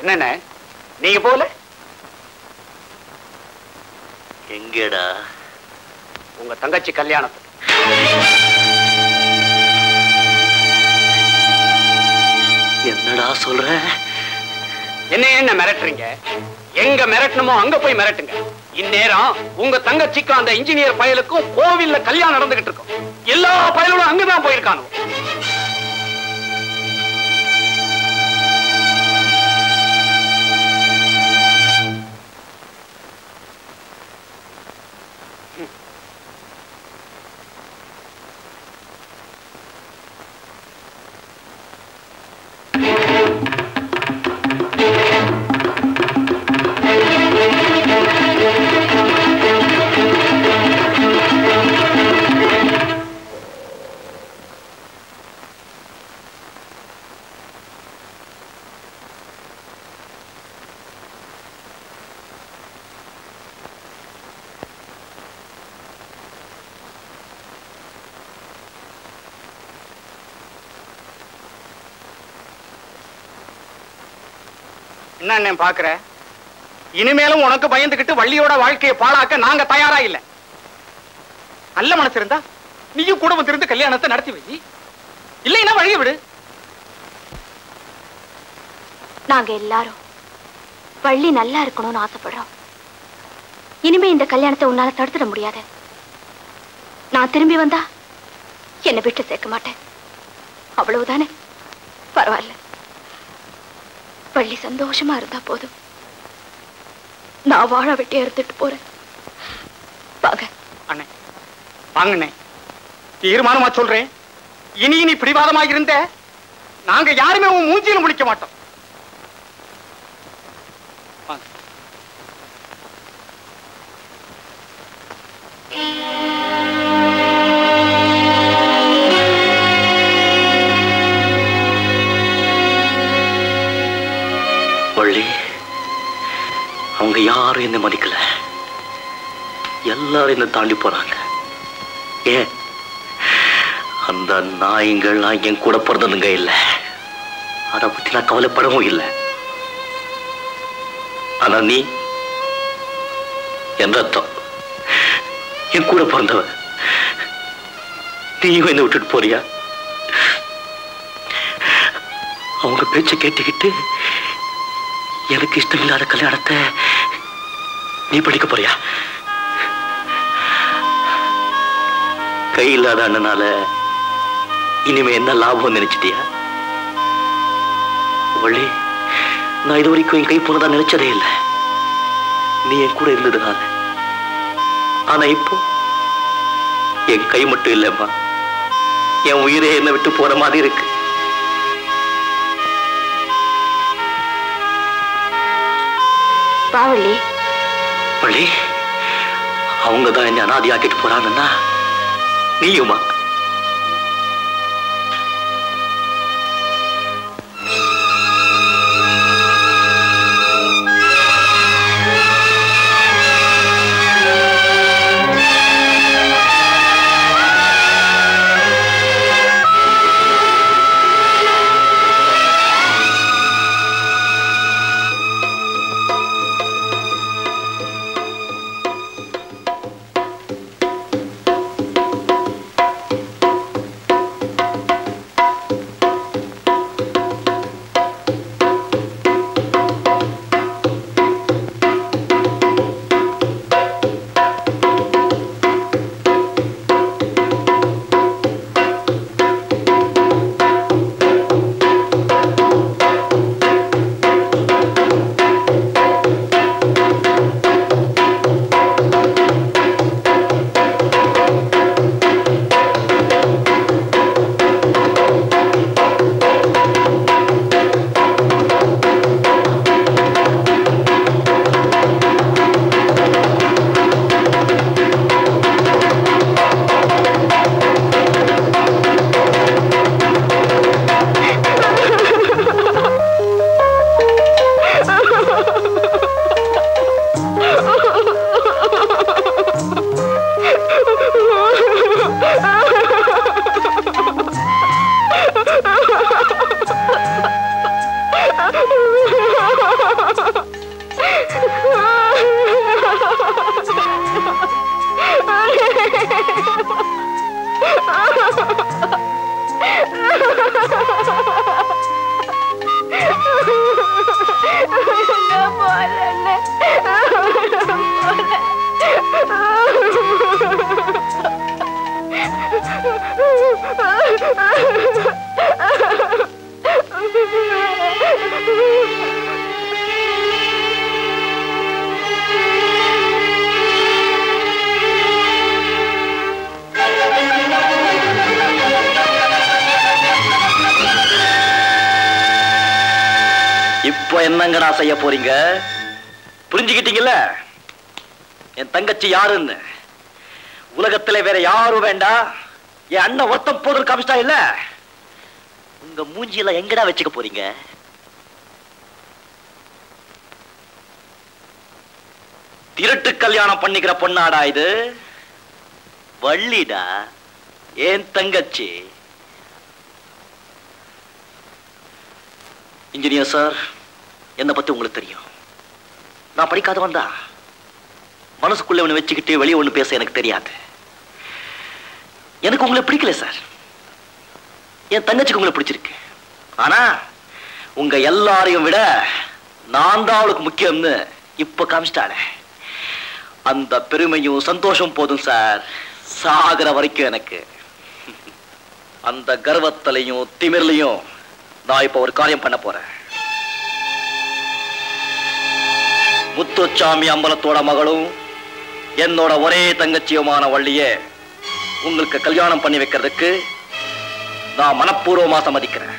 என்னண்ணே நீங்க போல எங்கடா? உங்க தங்கச்சி கல்யாணத்துக்கு என்னடா சொல்ற? என்ன என்ன மிரட்டுறீங்க? எங்க மிரட்டணுமோ அங்க போய் மிரட்டுங்க. இந்நேரம் உங்க தங்கச்சிக்கும் அந்த இன்ஜினியர் பயலுக்கும் கோவில்ல கல்யாணம் நடந்துகிட்டு இருக்கும். எல்லா பயலும் அங்கதான் போயிருக்கானு என்ன பாக்குற? இனிமேலும் உனக்கு பயந்துகிட்டு வள்ளியோட வாழ்க்கையை பாழாக்க நாங்க தயாரா இல்ல. நல்ல மனசு இருந்தா நீயும் கூட வந்திருந்து கல்யாணத்தை நடத்தி வை. இல்லைன்னா வழிய விடு. நாங்க எல்லாரும் வள்ளி நல்லா இருக்கணும்னு ஆசைப்படுறோம். இனிமே இந்த கல்யாணத்தை உன்னால தடுத்துட முடியாது. நான் திரும்பி வந்தா என்னை விட்டு சேர்க்க மாட்டேன். அவ்வளவுதானே? பரவாயில்ல. வள்ளி சந்தோஷமா இருந்தா போதும். நான் வாழ வெட்டி எடுத்துட்டு போறேன். வாங்க. அண்ணே வாங்கண்ணே. தீர்மானமா சொல்றேன். இனி நீ பிடிவாதமாக இருந்த நாங்க யாருமே உன் மூஞ்சியில முடிக்க மாட்டோம். வாங்க. வள்ளி அவங்க யாரும் என்ன மதிக்கல. எல்லாரும் என்ன தாண்டி போறாங்க. ஏன் அந்த நாய்ங்கள்லாம் என் கூட பிறந்ததுங்க இல்ல. அதை பத்தி நான் கவலைப்படவும் இல்லை. ஆனா நீ என் ரத்தம் என் கூட பிறந்தவ நீயும் என்ன விட்டுட்டு போறியா? அவங்க பேச்சை கேட்டுக்கிட்டு எனக்கு இஷ்டமில்லாத கல்யாணத்தை நீ படிக்க போறியா? கை இல்லாத அண்ணனால இனிமே என்ன லாபம் நினைச்சிட்டியா? வள்ளி நான் இது வரைக்கும் என் கை போனதா நினைச்சதே இல்லை. நீ என் கூட இருந்ததுனால. ஆனா இப்போ என் கை மட்டும் இல்லைம்மா. என் உயிரே என்னை விட்டு போற மாதிரி இருக்கு. பாவள்ளி வள்ளி. அவங்க தான் என்ன அனாதியாக்கிட்டு போறாங்கன்னா நீயுமா? நான் போறேன்னு. இப்போ என்னங்கடா செய்ய போறீங்க? புரிஞ்சுக்கிட்டீங்கல்ல? என் தங்கச்சி யாருன்னு? உலகத்துல வேற யாரும் வேண்டாம் என் அண்ணன் ஒருத்தம் போதல் காமிச்சிட்டா இல்ல? உங்க மூஞ்சியில எங்கடா வச்சுக்க போறீங்க? திருட்டு கல்யாணம் பண்ணிக்கிற பொண்ணாடா இது. வள்ளிடா. ஏன் தங்கச்சி. Engineer sir. என்னை பத்தி உங்களுக்கு தெரியும். நான் படிக்காதவன் தான் மனசுக்குள்ள ஒன்று வச்சுக்கிட்டு வெளியே ஒன்று பேச எனக்கு தெரியாது. எனக்கு உங்களை பிடிக்கல சார். என் தங்கச்சிக்கு உங்களை பிடிச்சிருக்கு. ஆனா உங்க எல்லாரையும் விட நான் தான் அவளுக்கு முக்கியம்னு இப்ப காமிச்சிட்டாளே. அந்த பெருமையும் சந்தோஷம் போதும் சார். சாகிற வரைக்கும் எனக்கு. அந்த கர்வத்திலையும் திமிர்லையும் நான் இப்ப ஒரு காரியம் பண்ண போறேன். முத்துச்சாமி அம்பலத்தோட மகளும் என்னோட ஒரே தங்கச்சியுமான வள்ளிய உங்களுக்கு கல்யாணம் பண்ணி வைக்கிறதுக்கு நான் மனப்பூர்வமா சம்மதிக்கிறேன்.